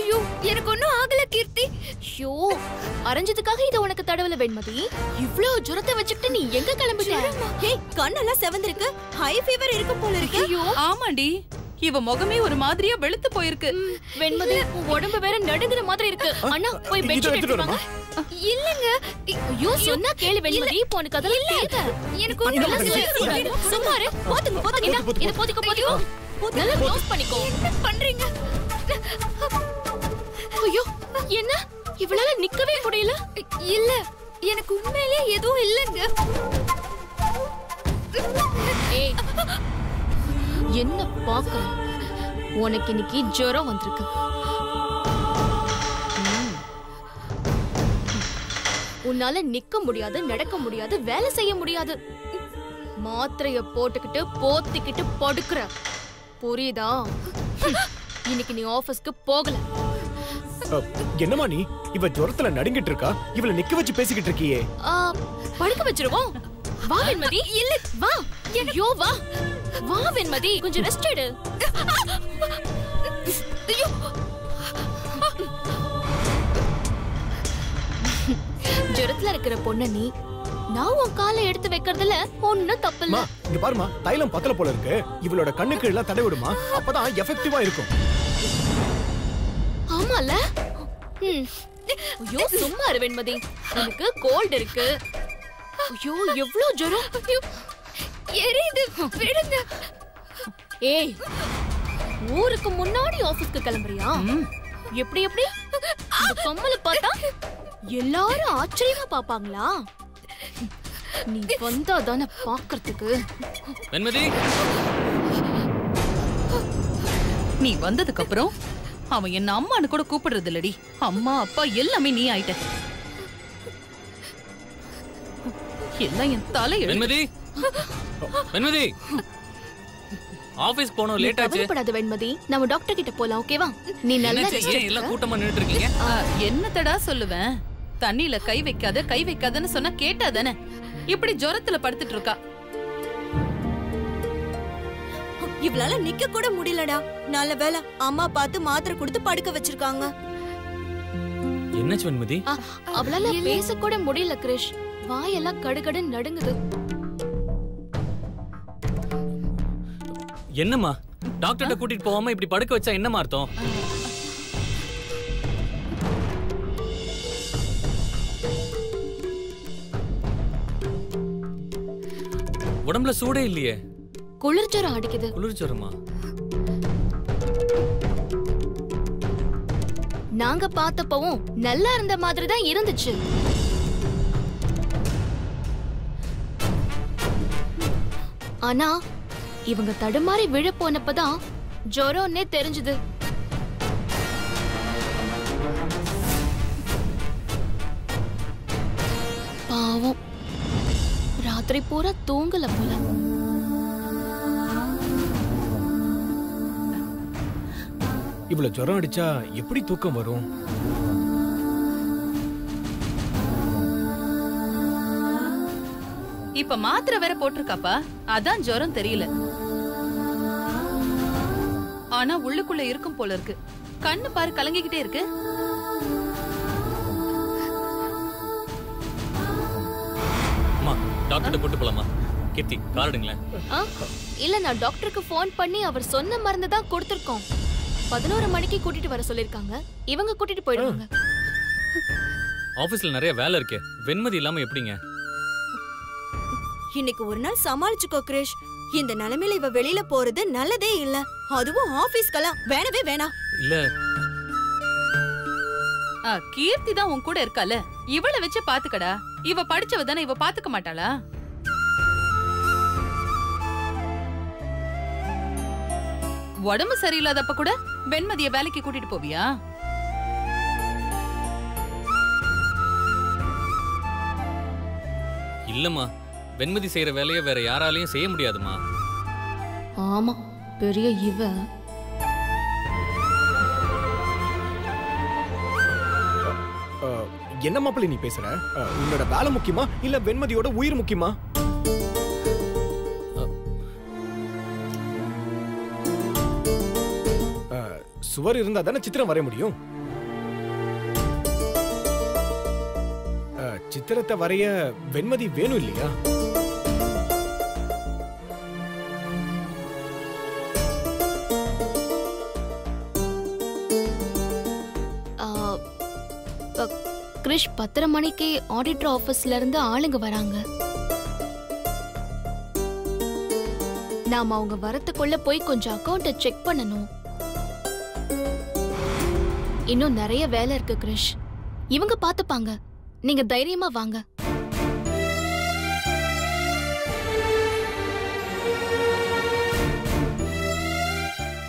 ஐயோ எனக்கு ஒண்ணும் ஆகல கீர்த்தி. ஐயோ அரைஞ்சதுக்காக இத உனக்கு தடவல வெண்மதி? இவ்ளோ ஜுரத்தை வச்சுக்கிட்டு நீ எங்க கிளம்பிட்ட? ஏய் கண்ணெல்லாம் செவந்திருக்கு. ஹை ஃபீவர் இருக்கும் போல இருக்கு. ஐயோ ஆமாண்டி. இவ முகமே ஒரு மாதிரியா வெளுத்து போயிருக்கு. வெண்மதி உன் உடம்பு வேற நடுங்குற மாதிரி இருக்கு. அண்ணா போய் பெட்ஷீட் எடுத்துட்டு இல்லங்க. ஐயோ சொன்னா கேளு வெண்மதி. இப்போ உனக்கு அதெல்லாம் தேவை எனக்கு. இரு. சும்மா இரு. போத்துங்க போத்துங்க இத போத்திக்கோ போத்திக்கோ. நல்லா க்ளோஸ் பண்ணிக்கோ. என்ன பண்றீங்க? ஐயோ என்ன? இவளால நிக்கவே முடியல. இல்ல எனக்கு உண்மையிலே எதுவும் இல்லங்க. என்ன பாக்குற உனக்கு இன்னைக்கு ஜுரம் வந்திருக்கு. உன்னால நிக்க முடியாது நடக்க முடியாது வேலை செய்ய முடியாது. மாத்திரைய போட்டுக்கிட்டு போத்திக்கிட்டு படுக்கிற. புரியுதா? இன்னைக்கு நீ ஆபீஸ்க்கு போகல. அ, என்னம்மா நீ? இவ ஜுரத்துல நடுங்கிட்டு இருக்கா? இவள நிக்க வச்சு பேசிக்கிட்டு இருக்கியே. படுக்க வச்சிருவோம். வா வெண்மதி. இல்ல வா. ஐயோ வா. வா வெண்மதி. கொஞ்சம் ரெஸ்ட் எடு. ஐயோ. ஜுரத்துல இருக்கிற பொண்ண நீ நான் உன் காலை எடுத்து வைக்கிறதுல ஒண்ணும் தப்பு இல்ல இங்க பாருமா தைலம் பத்தல போல இருக்கு. இவளோட கண்ணுக்கு எல்லாம் தடை விடுமா? அப்பதான் எஃபெக்டிவா இருக்கும். ஆமால. ஐயோ சும்மா இரு வெண்மதி. உனக்கு கோல்ட் இருக்கு. ஐயோ எவ்ளோ ஜுரம். ஐயோ எரியுது விடுங்க ஏய் ஊருக்கு முன்னாடி ஆபீஸ்க்கு கிளம்புறியா? எப்படி எப்படி? கம்மல பார்த்தா எல்லாரும் ஆச்சரியமா பாப்பாங்களா நீ வந்தா தானே பாக்குறதுக்கு வெண்மதி. நீ வந்ததுக்கு அப்புறம் அவன் என்ன அம்மான்னு கூட கூப்பிடுறது இல்லடி அம்மா அப்பா எல்லாமே நீ ஆயிட்ட. எல்லாம் என் தலை வெண்மதி! வெண்மதி! ஆபீஸ் போனோம் லேட் ஆச்சு கவலைப்படாத வெண்மதி நம்ம டாக்டர் கிட்ட போலாம் ஓகேவா நீ நல்லா ஏன் எல்லாம். கூட்டமா நின்னுட்டு இருக்கீங்க என்னத்தடா சொல்லுவேன்? தண்ணியில கை வைக்காத கை வைக்காதன்னு சொன்னா கேட்டா தானே? இப்படி ஜுரத்துல படுத்துட்டு இருக்கா. இவளால நிக்க கூட முடியலடா. நல்ல வேளை அம்மா பார்த்து மாத்திரை கொடுத்து படுக்க வச்சிருக்காங்க. என்னாச்சு வெண்மதி ஆ, அவளால பேச கூட முடியல கிரிஷ். வாயெல்லாம் கடுகடுன்னு நடுங்குது. என்னம்மா? டாக்டர்கிட்ட கூட்டிட்டு போகாம இப்படி படுக்க வச்சா என்னமா அர்த்தம்? உடம்புல சூடே இல்லையே. குளிர் ஜுரம் அடிக்குது. குளிர் ஜுரமா நாங்க பார்த்தப்பவும் நல்லா இருந்த மாதிரி தான் இருந்துச்சு. ஆனா இவங்க தடுமாறி விழ போனப்பதான் ஜுரம்னே தெரிஞ்சது. பாவம். ராத்திரி பூரா தூங்கல போல. இவ்வளவு ஜுரம் அடிச்சா எப்படி தூக்கம் வரும்? இப்ப மாத்திரை வேற போட்டிருக்காப்பா. அதான் ஜுரம் தெரியல. ஆனா உள்ளுக்குள்ள இருக்கும் போல இருக்கு. கண்ணு பாரு கலங்கிக்கிட்டே இருக்கு. டாக்டர்கிட்ட கூட்டு போலாமா? கீர்த்தி கார் எடுங்களேன். ஆ? இல்ல நான் டாக்டருக்கு ஃபோன் பண்ணி அவர் சொன்ன மருந்து தான் கொடுத்திருக்கோம். பதினோரு மணிக்கு கூட்டிட்டு வர சொல்லிருக்காங்க. இவங்க கூட்டிட்டு போயிடுவாங்க. ஆபீஸ்ல நிறைய வேலை இருக்கு. வெண்மதி இல்லாம எப்படிங்க? இன்னைக்கு ஒரு நாள் சமாளிச்சுக்கோ கிரிஷ். இந்த நிலைமையில இவ வெளியில போறது நல்லதே இல்ல. அதுவும் ஆபீஸ்க்கெல்லாம். வேணவே வேணாம். இல்ல. ஆ, கீர்த்தி தான் உன் கூட இருக்கால இவள வச்சு பாத்துக்கடா. இவ படிச்சவ தானே இவ பாத்துக்க மாட்டாளா? உடம்பு சரியில்லாதப்ப கூட வெண்மதிய வேலைக்கு கூட்டிட்டு போவியா? இல்லம்மா வெண்மதி செய்யற வேலையை வேற யாராலையும் செய்ய முடியாதுமா ஆமா பெரிய இவ. என்ன மாப்பிள்ளை நீ பேசுற? உன்னோட வேலை முக்கியமா இல்ல வெண்மதியோட உயிர் முக்கியமா? சுவர் இருந்தா தானே சித்திரம் வரைய முடியும்? சித்திரத்தை வரைய வெண்மதி வேணும் இல்லையா? கிரிஷ் பத்தரை மணிக்கு ஆடிட்டர் ஆபீஸ்ல இருந்து ஆளுங்க வராங்க. நாம அவங்க வரத்துக்குள்ள போய் கொஞ்சம் அக்கௌண்ட்டை செக் பண்ணணும். இன்னும் நிறைய வேலை இருக்கு கிரிஷ். இவங்க பாத்துப்பாங்க நீங்க தைரியமா வாங்க.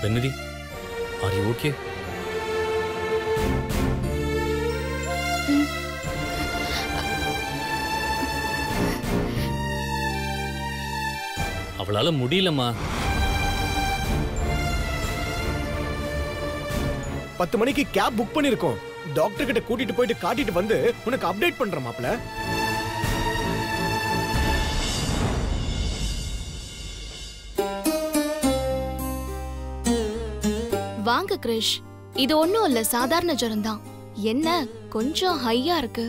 வெண்மதி ஆர் யூ ஓகே அவளால முடியலம்மா. பத்து மணிக்கு கேப் புக் பண்ணிருக்கோம். டாக்டர் கிட்ட கூட்டிட்டு போயிட்டு காட்டிட்டு வந்து உனக்கு அப்டேட் பண்றேன் மாப்ள வாங்க கிரிஷ். இது ஒண்ணும் இல்ல சாதாரண ஜுரம் தான். என்ன கொஞ்சம் ஹையா இருக்கு.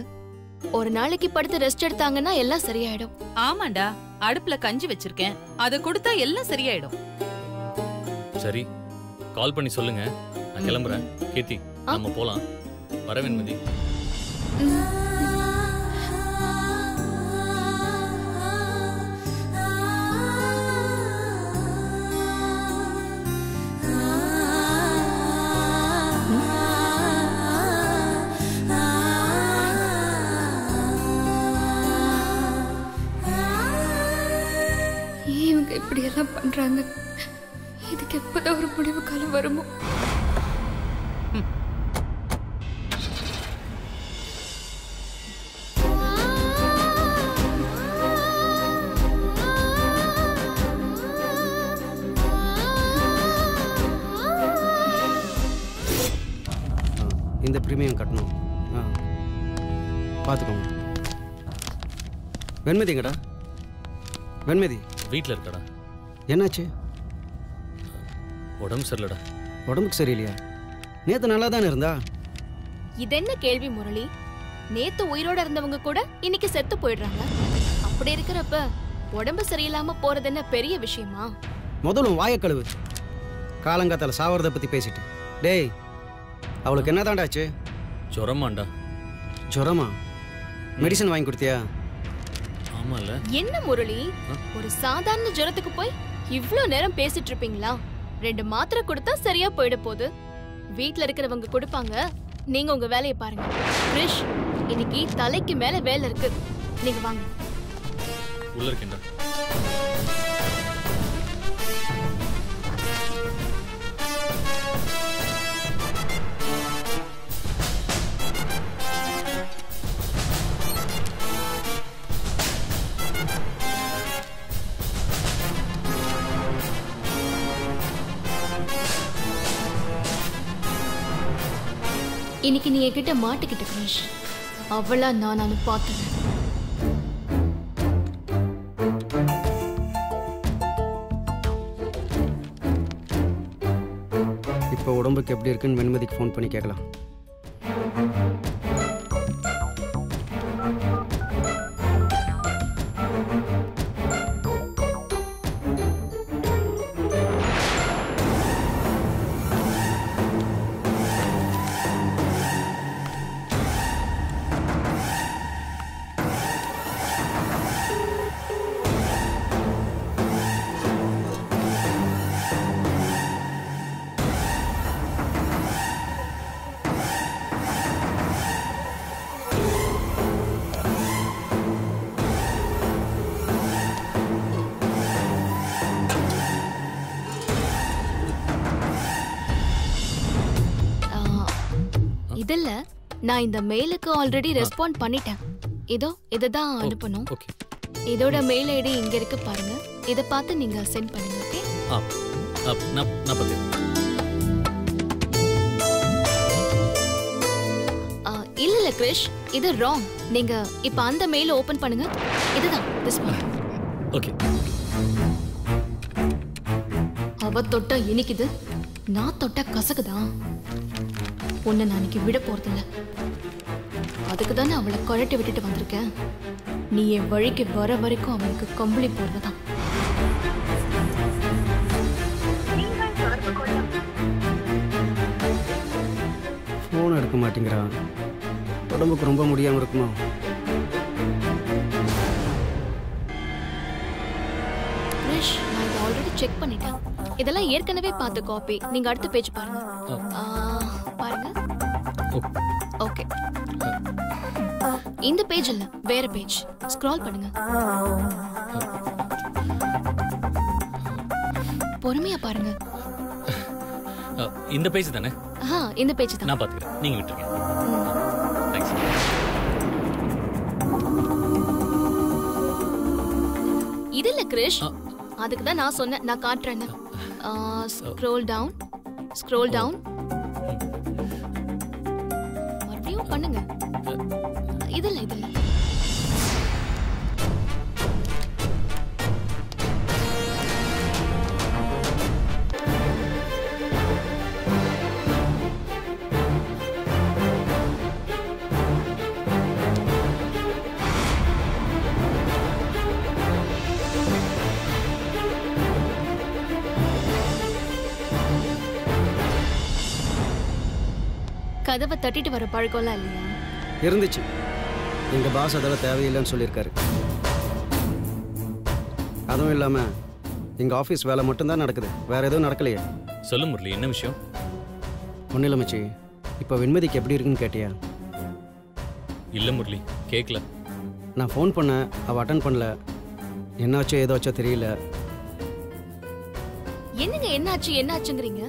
ஒரு நாளைக்கு படுத்து ரெஸ்ட் எடுத்தாங்கன்னா எல்லாம் சரியாயிடும். ஆமாண்டா அடுப்புல கஞ்சி வச்சிருக்கேன். அத கொடுத்தா எல்லாம் சரியாயிடும். சரி கால் பண்ணி சொல்லுங்க. நான் கிளம்புறேன். கீர்த்தி நம்ம போலாம். வரவேன்மதி இப்படியெல்லாம் பண்றாங்க. இதுக்கு எப்பதான் ஒரு முடிவு காலம் வருமோ? வெண்மதிங்கடா வெண்மதி. வீட்டில் இருக்கடா. என்னாச்சு? உடம்பு சரியில்லடா. உடம்புக்கு சரியில்லையா? நேற்று நல்லா தானே இருந்தா? இது என்ன கேள்வி முரளி? நேத்து உயிரோட இருந்தவங்க கூட இன்னைக்கு செத்து போயிடுறாங்க. அப்படி இருக்கிறப்ப உடம்பு சரியில்லாம போறது என்ன பெரிய விஷயமா? முதல்ல வாயை கழுவு. காலங்காத்தால சாவறத பற்றி பேசிட்டு. டேய் அவளுக்கு என்ன தாண்டாச்சு ஜுரமாண்டா. ஜுரமா? மெடிசன் வாங்கி கொடுத்தியா? ஆமால. என்ன முரளி? ஒரு சாதாரண ஜுரத்துக்கு போய் இவ்ளோ நேரம் பேசிட்டு இருப்பீங்களா? ரெண்டு மாத்திரை கொடுத்தா சரியா போயிட போகுது. வீட்ல இருக்கிறவங்க கொடுப்பாங்க. நீங்க உங்க வேலையை பாருங்க. கிரிஷ் இன்னைக்கு தலைக்கு மேல வேலை இருக்கு. நீங்க வாங்க. உள்ள இருக்கேன்டா. இன்னைக்கு நீ என்கிட்ட மாட்டிக்கிட்ட கிரிஷ். அவளா நான் நான் இப்போ உடம்புக்கு எப்படி இருக்குன்னு வெண்மதிக்கு ஃபோன் பண்ணி கேட்கலாம். இதுல நான் இந்த மெயிலுக்கு ஆல்ரெடி ரெஸ்பாண்ட் பண்ணிட்டேன். இதோ இதை தான் அனுப்பணும். ஓகே. இதோட மெயில் ஐடி இங்க இருக்கு பாருங்க. இதை பார்த்து நீங்க சென்ட் பண்ணுங்க ஓகே ஆ ஆ, நான் நான் பார்த்து இல்ல இல்ல கிரிஷ் இது ராங் நீங்க இப்ப அந்த மெயில் ஓபன் பண்ணுங்க. இதுதான் this one. ஓகே. அவ தொட்டா இனிக்குது. நான் தொட்டா கசக்குதான் உன்னை இன்னைக்கு விட போறதில்ல. அதுக்கு தானே அவளை குழட்டி விட்டுட்டு வந்திருக்கேன். நீ என் வழிக்கு வர வரைக்கும் அவளுக்கு கம்பளி போடுறதான் ஃபோன் எடுக்க மாட்டேங்கிறான் உடம்புக்கு ரொம்ப முடியாமல் இருக்குமா? ஆல்ரெடி செக் பண்ணிட்டேன். இதெல்லாம் ஏற்கனவே பார்த்த காப்பி நீங்க அடுத்த பேஜ் பாருங்க. பாருங்க. ஓகே இந்த பேஜ் இல்ல வேற பேஜ் ஸ்க்ரால் பண்ணுங்க. பொறுமையா பாருங்க. இந்த பேஜ் தானே? ஆ இந்த பேஜ் தான். நான் பாத்துக்கிறேன் நீங்க விட்டுருங்க. தேங்க்ஸ் இது இல்ல கிரிஷ். அதுக்கு தான் நான் சொன்னேன். நான் காட்டுறேன்னு ஸ்க்ரோல் டவுன் ஸ்க்ரோல் டவுன் பண்ணுங்க இது இல்ல கதவை தட்டிட்டு வர பழக்கம்லாம் இல்லையா? இருந்துச்சு. எங்கள் பாஸ் அதெல்லாம் தேவையில்லைன்னு சொல்லியிருக்காரு. அதுவும் இல்லாமல் எங்கள் ஆஃபீஸ் வேலை மட்டும்தான் நடக்குது. வேறு எதுவும் நடக்கலையே. சொல்லு முரளி என்ன விஷயம்? ஒன்றும் இல்லை மச்சி. இப்போ வெண்மதிக்கு எப்படி இருக்குன்னு கேட்டியா? இல்ல முரளி கேட்கல நான் ஃபோன் பண்ணேன் அவள் அட்டன் பண்ணல. என்னாச்சோ ஏதாச்சோ தெரியல. என்னங்க என்னாச்சு என்னாச்சுங்கிறீங்க?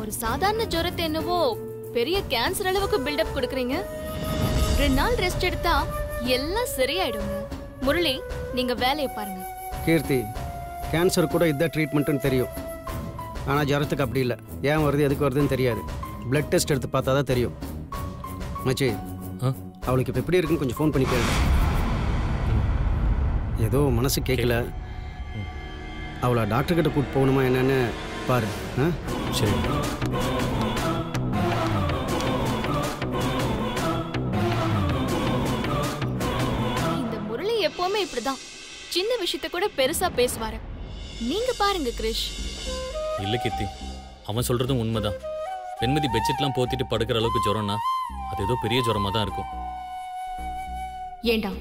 ஒரு சாதாரண ஜுரத்தை என்னவோ பெரிய கேன்சர் அளவுக்கு பில்டப் கொடுக்குறீங்க? ரெண்டு நாள் ரெஸ்ட் எடுத்தா எல்லாம் சரியாயிடுங்க முரளி நீங்க வேலையை பாருங்க. கீர்த்தி கேன்சர் கூட இதான் ட்ரீட்மெண்ட்டுன்னு தெரியும். ஆனால் ஜுரத்துக்கு அப்படி இல்லை. ஏன் வருது எதுக்கு வருதுன்னு தெரியாது. பிளட் டெஸ்ட் எடுத்து பார்த்தா தான் தெரியும். மச்சி ஆ? அவளுக்கு இப்போ எப்படி இருக்குன்னு கொஞ்சம் ஃபோன் பண்ணி கேளு. ஏதோ மனசு கேட்கல அவளை டாக்டர்கிட்ட கூட்டு போகணுமா என்னன்னு பாரு. ஆ? சரி. எப்பவுமே இப்படிதான். சின்ன விஷயத்த கூட பெருசா பேசுவாரு. நீங்க பாருங்க கிரிஷ். இல்ல கீர்த்தி. அவன் சொல்றதும் உண்மைதான். வெண்மதி பெட்ஷீட்லாம் போத்திட்டு படுக்கிற அளவுக்கு ஜுரம்னா அது ஏதோ பெரிய ஜுரமா தான் இருக்கும். ஏண்டா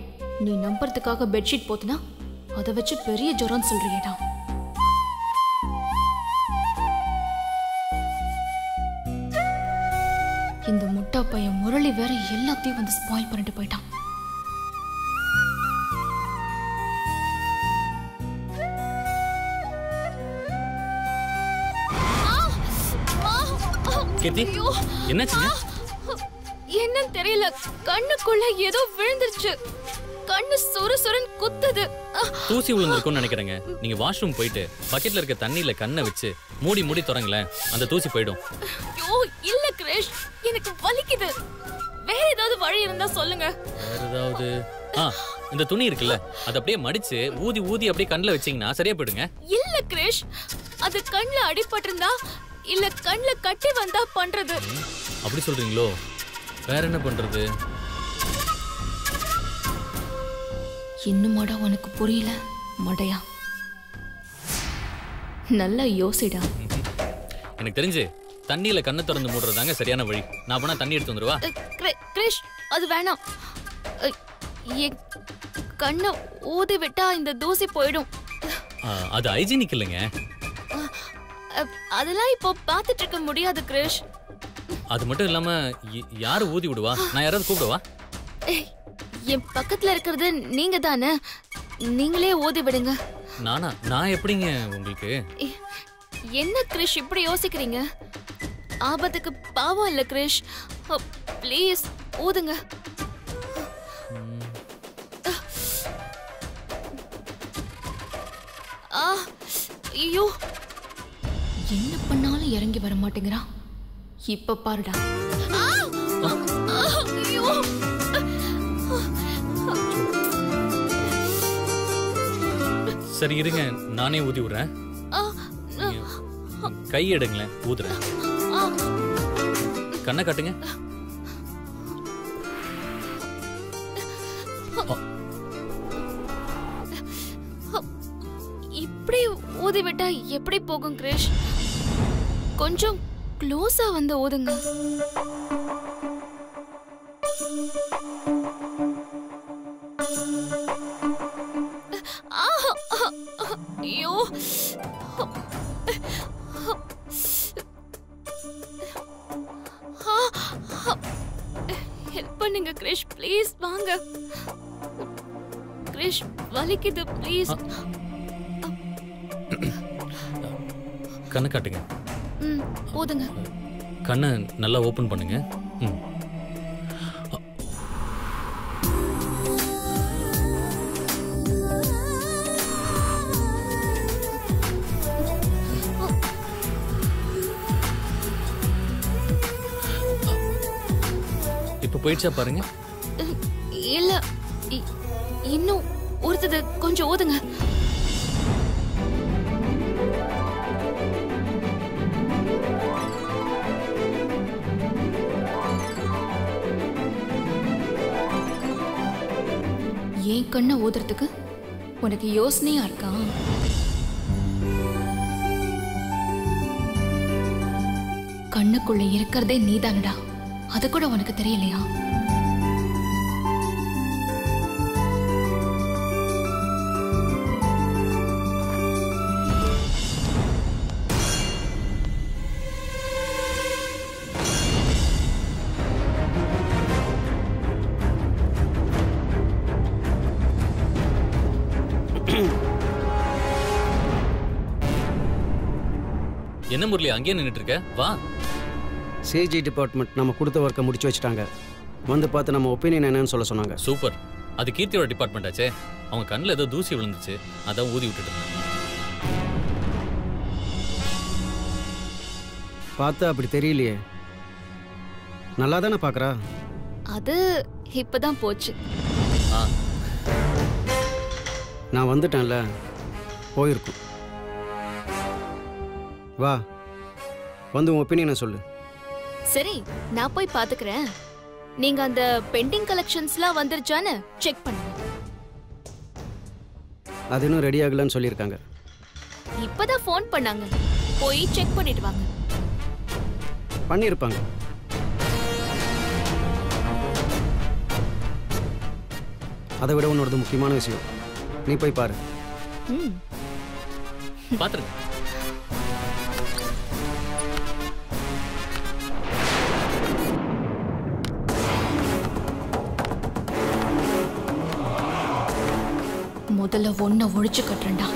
நீ நம்புறதுக்காக பெட்ஷீட் போத்துனா அதை வச்சு பெரிய ஜுரம்னு சொல்றியேடா. இந்த முட்டா பையன் முரளி வேற எல்லாத்தையும் வந்து ஸ்பாயில் பண்ணிட்டு போயிட்டான். கீர்த்தி. என்னாச்சுங்க என்னன்னு தெரியல. கண்ணுக்குள்ள ஏதோ விழுந்துருச்சு. கண்ணு சுறு சுருன்னு குத்துது. தூசி விழுந்திருக்கும்னு நினைக்கிறேங்க. நீங்க வாஷ்ரூம் போயிட்டு பக்கெட்ல இருக்க தண்ணியில கண்ணை வச்சு மூடி மூடி தொடங்களேன் அந்த தூசி போயிடும். ஐயோ இல்ல கிரேஷ். எனக்கு வலிக்குது. வேற ஏதாவது வழி இருந்தா சொல்லுங்க. வேற ஏதாவது? ஆ இந்த துணி இருக்குல்ல அதை அப்படியே மடிச்சு ஊதி ஊதி அப்படியே கண்ணில் வச்சீங்கன்னா சரியா போயிடுங்க. இல்ல கிரேஷ். அது கண்ணுல அடிபட்டிருந்தா இல்ல கண்ணுல கட்டி வந்தா பண்றது. அப்படி சொல்றீங்களோ? வேற என்ன பண்றது? இன்னுமாடா உனக்கு புரியல மடையா? நல்லா யோசிடா. எனக்கு தெரிஞ்சு தண்ணியில கண்ணை திறந்து மூடுறதாங்க சரியான வழி. நான் வேணா தண்ணி எடுத்து வந்துருவா? கிரேஷ் அது வேணாம். கண்ணை ஊதி விட்டா இந்த தூசி போயிடும். அது ஹைஜீனிக் இல்லைங்க. அதெல்லாம் இப்போ பார்த்துட்டு இருக்க முடியாது கிரேஷ். அது மட்டும் இல்லாம யாரு ஊதி விடுவா? நான் யாராவது கூப்பிடுவா? என் பக்கத்துல இருக்கிறது நீங்க தானே? நீங்களே ஊதி விடுங்க. நானா? நான் எப்படிங்க உங்களுக்கு? என்ன கிரிஷ் இப்படி யோசிக்கிறீங்க? ஆபத்துக்கு பாவம் இல்ல கிரிஷ். ப்ளீஸ் ஊதுங்க. ஆ ஐயோ. என்ன பண்ணாலும் இறங்கி வர மாட்டேங்கிறான் இப்ப பாருடா. சரி இருங்க. நானே ஊதி விடுறேன். கை எடுங்களேன் ஊதுறேன். கண்ணை காட்டுங்க. இப்படி ஊதி விட்டா எப்படி போகும் கிரிஷ்? கொஞ்சம் க்ளோஸா வந்து ஓதுங்க ஐயோ. ஹெல்ப் பண்ணுங்க கிரிஷ். ப்ளீஸ் வாங்க. கிரிஷ் வலிக்குது ப்ளீஸ் கண்ணு காட்டுங்க. ம் ஊதுங்க கண்ணை நல்லா ஓப்பன் பண்ணுங்க. ம். இப்போ போயிடுச்சா பாருங்க. இல்ல இன்னும் ஒருத்தது கொஞ்சம் ஊதுங்க கண்ணை ஊதுறதுக்கு உனக்கு யோசனையா இருக்கா? கண்ணுக்குள்ள இருக்கிறதே நீதானடா. அது கூட உனக்கு தெரியலையா? என்ன முரளி அங்கேயே நின்றுட்டு இருக்க வா சிஜி டிபார்ட்மெண்ட் நம்ம கொடுத்த ஒர்க்கை முடிச்சு வச்சுட்டாங்க. வந்து பார்த்து நம்ம ஒப்பீனியன் என்னன்னு சொல்ல சொன்னாங்க. சூப்பர் அது கீர்த்தியோட டிபார்ட்மெண்ட் ஆச்சே. அவங்க கண்ணில் ஏதோ தூசி விழுந்துச்சு. அதான் ஊதி விட்டுட்டு. பார்த்தா அப்படி தெரியலையே. நல்லா தானே பார்க்குறா? அது இப்பதான் போச்சு. ஆ. நான் வந்துட்டேன்ல. போயிருக்கும். வா. வந்து உன் ஒப்பீனியனை சொல்லு. சரி நான் போய் பாத்துக்கிறேன். நீங்க அந்த பெண்டிங் கலெக்ஷன்ஸ்லாம் வந்துருச்சான்னு செக் பண்ணுங்க. அது இன்னும் ரெடி ஆகலன்னு சொல்லியிருக்காங்க. இப்பதான் ஃபோன் பண்ணாங்க. போய் செக் பண்ணிட்டு வாங்க. பண்ணியிருப்பாங்க. அதை விட உன்னோடது முக்கியமான விஷயம். நீ போய் பாரு. ம். பாத்துருங்க. முதல்ல ஒன்ன ஒழிச்சு கட்டுறேன்டா.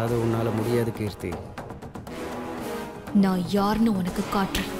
அது உன்னால் முடியாது கீர்த்தி. நான் யாருன்னு உனக்கு காட்டுறேன்.